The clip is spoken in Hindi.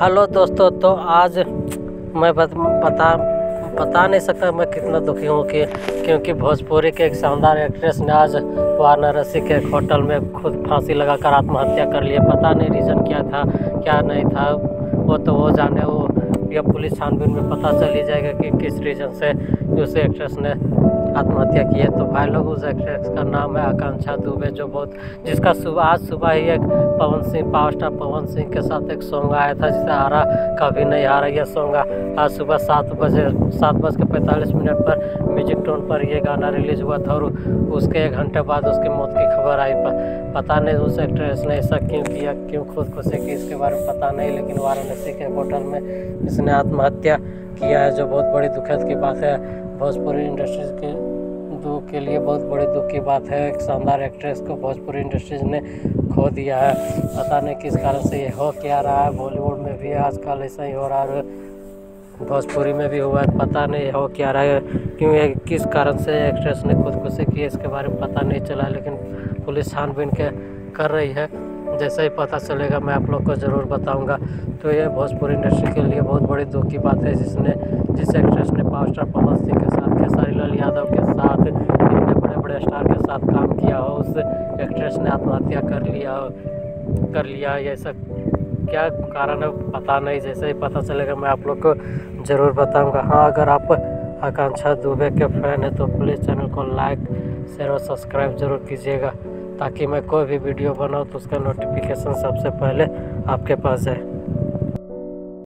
हेलो दोस्तों तो आज मैं बत, बता नहीं सकता मैं कितना दुखी हूँ कि क्योंकि भोजपुरी के एक शानदार एक्ट्रेस ने आज वाराणसी के एक होटल में खुद फांसी लगाकर आत्महत्या कर लिया पता नहीं रीज़न क्या था क्या नहीं था। वो तो वो जाने वो या पुलिस छानबीन में पता चल ही जाएगा कि किस रीज़न से उस एक्ट्रेस ने आत्महत्या की है तो भाई लोग, उस एक्ट्रेस का नाम है आकांक्षा दुबे, जो बहुत, जिसका सुबह, आज सुबह ही एक पवन सिंह, पावर स्टार पवन सिंह के साथ एक सॉन्ग आया था, जिसे हारा कभी नहीं हारा यह सॉन्ग आज सुबह सात बजे, सात बज के पैंतालीस मिनट पर म्यूज़िक टोन पर यह गाना रिलीज़ हुआ था, और उसके एक घंटे बाद उसकी मौत की खबर आई। पता नहीं उस एक्ट्रेस ने ऐसा क्यों किया, क्यों खुदकुशी की, इसके बारे में पता नहीं, लेकिन वाराणसी के होटल में इसने आत्महत्या किया है, जो बहुत बड़ी दुखद की बात है। भोजपुरी इंडस्ट्रीज़ के दुख के लिए बहुत बड़े दुख की बात है। एक शानदार एक्ट्रेस को भोजपुरी इंडस्ट्रीज़ ने खो दिया है। पता नहीं किस कारण से ये हो क्या रहा है। बॉलीवुड में भी आजकल ऐसा ही हो रहा है। भोजपुरी में भी हुआ है। पता नहीं हो क्या रहा है। क्यों किस कारण से एक्ट्रेस ने खुदकुशी की इसके बारे में पता नहीं चला, लेकिन पुलिस छानबीन के कर रही है। जैसे ही पता चलेगा मैं आप लोग को ज़रूर बताऊँगा। तो ये भोजपुरी इंडस्ट्री के लिए बहुत बड़ी दुख की बात है, जिसने, जिस एक्ट्रेस ने पावर स्टार पवन सिंह के साथ खेसारी लाल यादव के साथ, इतने बड़े बड़े स्टार के साथ काम किया हो, उस एक्ट्रेस ने आत्महत्या कर लिया कर लिया, ये सब क्या कारण है पता नहीं। जैसे ही पता चलेगा मैं आप लोग को ज़रूर बताऊँगा। हाँ अगर आप आकांक्षा दुबे के फ़ैन है तो प्लीज़ चैनल को लाइक शेयर और सब्सक्राइब ज़रूर कीजिएगा। ताकि मैं कोई भी वीडियो बनाऊँ तो उसका नोटिफिकेशन सबसे पहले आपके पास जाए